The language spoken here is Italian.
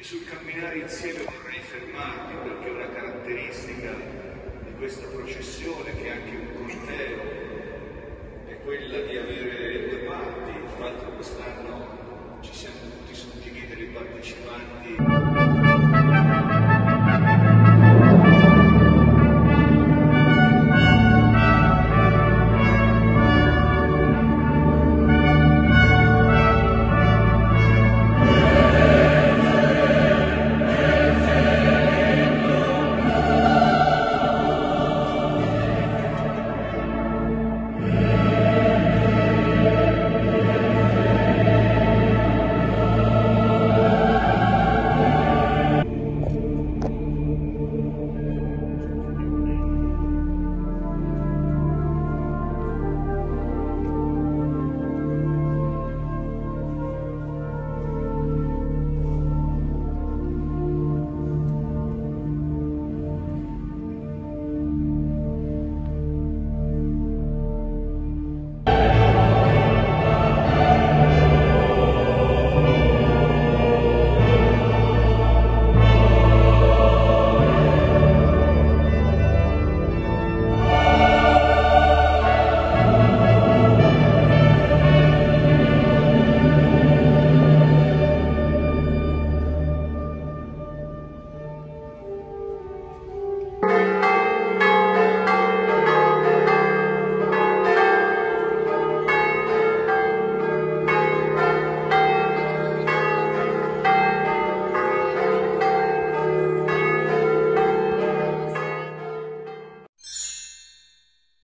E sul camminare insieme vorrei fermarmi perché una caratteristica di questa processione che è anche un corteo è quella di avere